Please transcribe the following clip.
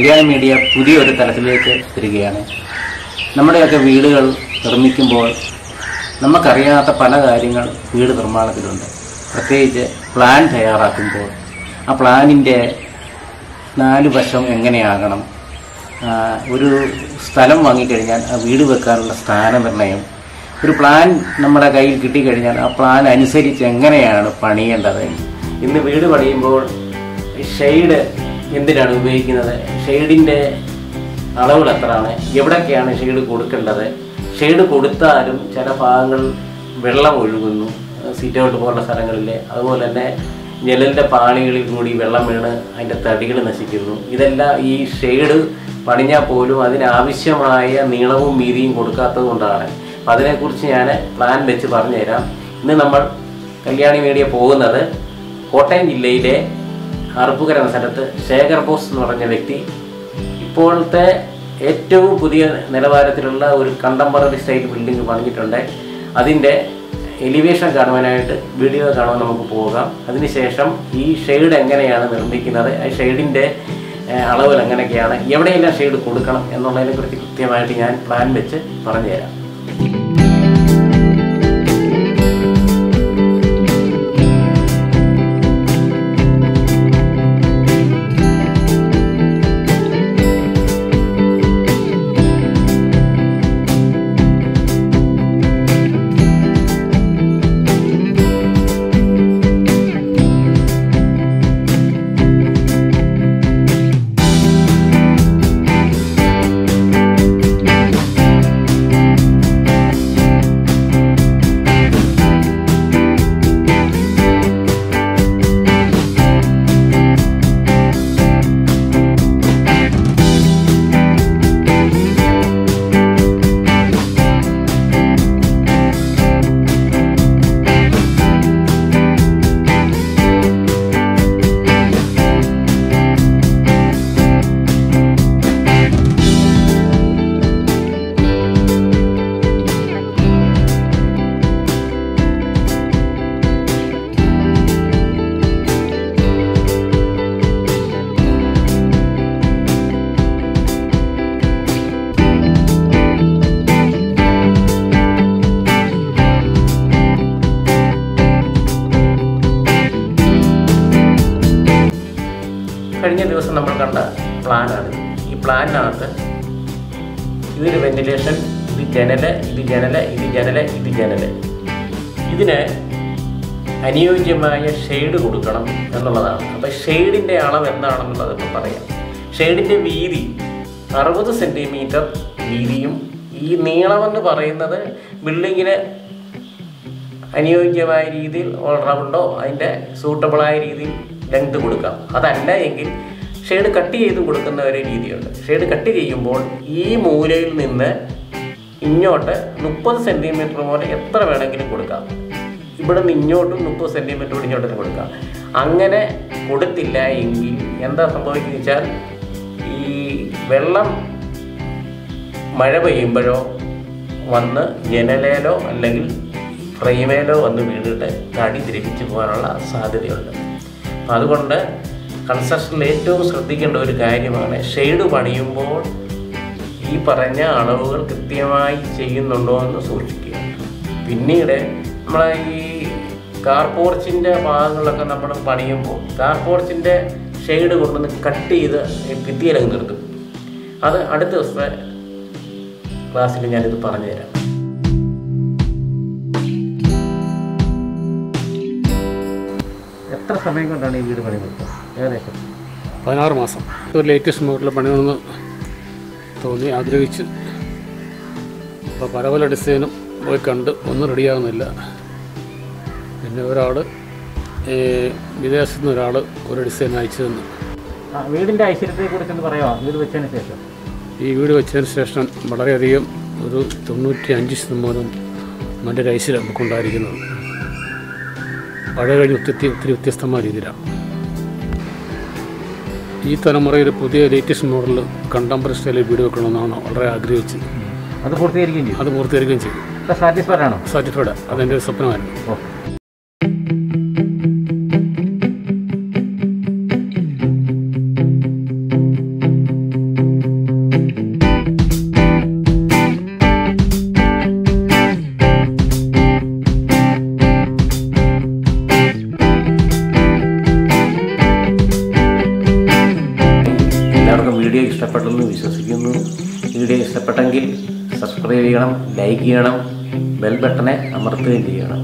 കല്യാണ മീഡിയ പുതിയൊരു തലത്തിലേക്ക് വരികയാണ്. നമ്മുടെയൊക്കെ വീടുകൾ നിർമ്മിക്കുമ്പോൾ നമുക്കറിയാത്ത പല കാര്യങ്ങൾ വീട് നിർമ്മാണത്തിലുണ്ട്. പ്രത്യേകിച്ച് പ്ലാൻ തയ്യാറാക്കുമ്പോൾ ആ പ്ലാനിന്റെ നാല് വശം എങ്ങനെയാകണം? ഒരു സ്ഥലം വാങ്ങിക്കഴിഞ്ഞാൽ ആ വീട് വെക്കാനുള്ള സ്ഥാനനിർണയം. ഒരു പ്ലാൻ നമ്മുടെ കയ്യിൽ കിട്ടിക്കഴിഞ്ഞാൽ ആ പ്ലാൻ അനുസരിച്ച് എങ്ങനെയാണ് പണിയേണ്ടത് ഇന്ന് വീട് പണിയുമ്പോൾ ഷെയ്ഡ് എന്തിനാണ് ഉപയോഗിക്കുന്നത്? ഷെയ്ഡിന്റെ അളവുകൾ എത്രയാണ്? എവിടൊക്കെയാണ് ഷെയ്ഡ് കൊടുക്കേണ്ടത്? ഷെയ്ഡ് കൊടുത്താലും ചില ഭാഗങ്ങൾ വെള്ളം ഒഴുകുന്നു സീറ്റ് ഔട്ട് പോലുള്ള സ്ഥലങ്ങളിൽ അതുപോലെ തന്നെ ജനലിന്റെ പാളികളിൽ കൂടി വെള്ളം വീണ് അതിന്റെ തടികൾ നശിക്കുന്നു. ഇതെല്ലാം ഈ ഷെയ്ഡ് പണിഞ്ഞാൽ പോലും അതിനാവശ്യമായ നീളവും വീതിയും കൊടുക്കാത്തത് കൊണ്ടാണ്. അപ്പം അതിനെക്കുറിച്ച് ഞാൻ പ്ലാൻ വെച്ച് പറഞ്ഞുതരാം. ഇന്ന് നമ്മൾ കല്യാണി മീഡിയ പോകുന്നത് കോട്ടയം ജില്ലയിലെ അറുപ്പുകര എന്ന സ്ഥലത്ത് ശേഖർ ബോസ് എന്ന് പറഞ്ഞ വ്യക്തി ഇപ്പോഴത്തെ ഏറ്റവും പുതിയ നിലവാരത്തിലുള്ള ഒരു കണ്ടംപററി സ്റ്റൈൽ ബിൽഡിംഗ് പണിഞ്ഞിട്ടുണ്ട്. അതിന്റെ എലിവേഷൻ കാണുവാനായിട്ട് വീഡിയോ കാണുവാൻ നമുക്ക് പോകാം. അതിനുശേഷം ഈ ഷെയ്ഡ് എങ്ങനെയാണ് നിർമ്മിക്കുന്നത്? ആ ഷെയ്ഡിന്റെ അളവുകൾ എങ്ങനെയൊക്കെയാണ്? എവിടെയെല്ലാം ഷെയ്ഡ് കൊടുക്കണം എന്നുള്ളതിനെ കുറിച്ച് കൃത്യമായിട്ട് ഞാൻ പ്ലാൻ വെച്ച് പറഞ്ഞുതരാം. കണ്ട പ്ലാനാണ്. ഈ പ്ലാനിനകത്ത് ഇതൊരു വെന്റിലേഷൻ ഇത് ജനല ഇത് ജനല ഇത് ജനല ഇത് ജനല. ഇതിന് അനുയോജ്യമായ ഷെയ്ഡ് കൊടുക്കണം എന്നുള്ളതാണ്. അപ്പോൾ ഷെയ്ഡിന്റെ അളവ് എന്താണെന്നുള്ളത് ഇപ്പോൾ പറയാം. ഷെയ്ഡിന്റെ വീതി അറുപത് സെന്റിമീറ്റർ വീതിയും ഈ നീളമെന്ന് പറയുന്നത് ബിൽഡിങ്ങിന് അനുയോജ്യമായ രീതിയിൽ ഓൾറൗണ്ടോ അതിന്റെ സൂട്ടബിളായ രീതിയിൽ ലെങ്ത് കൊടുക്കാം. അതല്ല എങ്കിൽ ഷെയ്ഡ് കട്ട് ചെയ്ത് കൊടുക്കുന്ന ഒരു രീതിയുണ്ട്. ഷെയ്ഡ് കട്ട് ചെയ്യുമ്പോൾ ഈ മൂലയിൽ നിന്ന് ഇങ്ങോട്ട് മുപ്പത് സെന്റിമീറ്റർ പോലെ എത്ര വേണമെങ്കിലും കൊടുക്കാം. ഇവിടെ നിന്ന് ഇങ്ങോട്ടും മുപ്പത് സെന്റിമീറ്റർ കൂടി ഇങ്ങോട്ടും കൊടുക്കാം. അങ്ങനെ കൊടുത്തില്ല എങ്കിൽ എന്താ സംഭവിക്കുക വെച്ചാൽ ഈ വെള്ളം മഴ പെയ്യുമ്പോഴോ വന്ന് ജനലേലോ അല്ലെങ്കിൽ ഫ്രെയിമേലോ വന്ന് വീണിട്ട് തടി ദ്രവിച്ചു പോകാനുള്ള സാധ്യതയുണ്ട്. അതുകൊണ്ട് കൺസ്ട്രക്ഷനിൽ ഏറ്റവും ശ്രദ്ധിക്കേണ്ട ഒരു കാര്യമാണ് ഷെയ്ഡ് പണിയുമ്പോൾ ഈ പറഞ്ഞ അളവുകൾ കൃത്യമായി ചെയ്യുന്നുണ്ടോ എന്ന് സൂക്ഷിക്കുക. പിന്നീട് നമ്മളെ ഈ കാർ പോർച്ചിന്റെ ഭാഗങ്ങളൊക്കെ നമ്മൾ പണിയുമ്പോൾ കാർ പോർച്ചിന്റെ ഷെയ്ഡ് കൊണ്ടുവന്ന് കട്ട് ചെയ്ത് ഭിത്തിയിലങ്ങ് നിർത്തും. അത് അടുത്ത ദിവസത്തെ ക്ലാസ്സിൽ ഞാനിത് പറഞ്ഞുതരാം. എത്ര സമയം കൊണ്ടാണ് ഈ വീട് പണി കൊടുത്തത് ഏകദേശം പതിനാറ് മാസം. ഒരു ലേറ്റസ്റ്റ് മോഡലിൽ പണിയണമെന്ന് തോന്നി ആഗ്രഹിച്ച്. അപ്പോൾ പല പല ഡിസൈനും പോയി കണ്ട് ഒന്നും റെഡിയാകുന്നില്ല. പിന്നെ ഒരാൾ വിദേശത്തു നിന്ന് ഒരാൾ ഒരു ഡിസൈൻ അയച്ചു തന്നു. വീടിന്റെ വീടിന്റെ ഐശ്വര്യത്തെ കുറിച്ചൊന്ന് പറയാമോ? വീട് വെച്ചതിന് ശേഷം. ഈ വീട് വെച്ചതിന് ശേഷം വളരെയധികം ഒരു തൊണ്ണൂറ്റി അഞ്ച് ശതമാനം നല്ലൊരു ഐശ്വര്യം നമുക്കുണ്ടായിരിക്കുന്നത്. പഴയ കഴിഞ്ഞ് ഒത്തിരി ഒത്തിരി വ്യത്യസ്തമായ രീതിയിലാണ്. ഈ തലമുറയിൽ പുതിയ ലേറ്റസ്റ്റ് മോഡൽ കണ്ടംപററി സ്റ്റൈലിൽ വീട് വെക്കണമെന്നാണ് വളരെ ആഗ്രഹിച്ചത്. അത് പൂർത്തീകരിക്കുകയും ചെയ്തു. അത് പൂർത്തീകരിക്കുകയും ചെയ്തു. സാറ്റിസ്ഫൈഡ് ആണോ? സാറ്റിസ്ഫൈഡ് അതെന്റെ ഒരു സ്വപ്നമായിരുന്നു ചെയ്യണം ലൈക്ക് ചെയ്യണം ബെൽ ബട്ടണെ അമർത്തുകയും ചെയ്യണം.